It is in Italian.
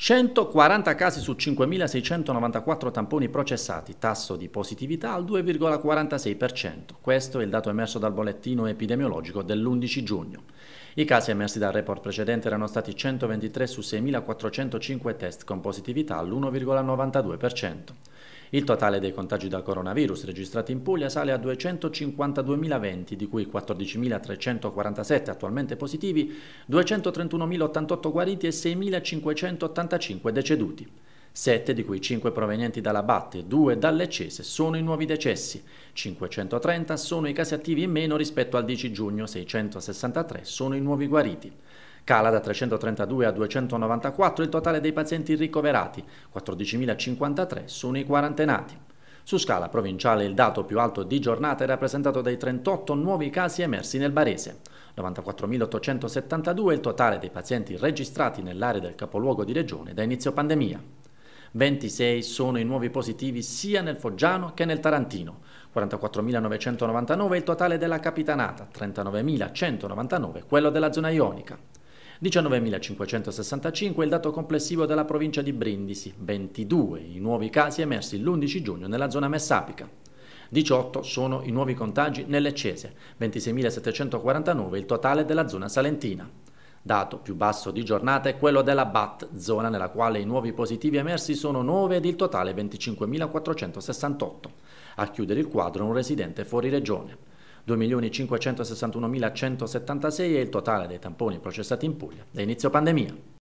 140 casi su 5.694 tamponi processati, tasso di positività al 2,46%. Questo è il dato emerso dal bollettino epidemiologico dell'11 giugno. I casi emersi dal report precedente erano stati 123 su 6.405 test con positività all'1,92%. Il totale dei contagi da coronavirus registrati in Puglia sale a 252.020, di cui 14.347 attualmente positivi, 231.088 guariti e 6.585 deceduti. 7 di cui 5 provenienti dalla Batte e 2 dall'Eccese sono i nuovi decessi, 530 sono i casi attivi in meno rispetto al 10 giugno, 663 sono i nuovi guariti. Cala da 332 a 294 il totale dei pazienti ricoverati, 14.053 sono i quarantenati. Su scala provinciale il dato più alto di giornata è rappresentato dai 38 nuovi casi emersi nel Barese. 94.872 il totale dei pazienti registrati nell'area del capoluogo di regione da inizio pandemia. 26 sono i nuovi positivi sia nel Foggiano che nel Tarantino. 44.999 il totale della Capitanata, 39.199 quello della zona ionica. 19.565 il dato complessivo della provincia di Brindisi, 22 i nuovi casi emersi l'11 giugno nella zona messapica. 18 sono i nuovi contagi nell'Eccese, 26.749 il totale della zona salentina. Dato più basso di giornata è quello della BAT, zona nella quale i nuovi positivi emersi sono 9 ed il totale 25.468. A chiudere il quadro un residente fuori regione. 2.561.176 è il totale dei tamponi processati in Puglia da inizio pandemia.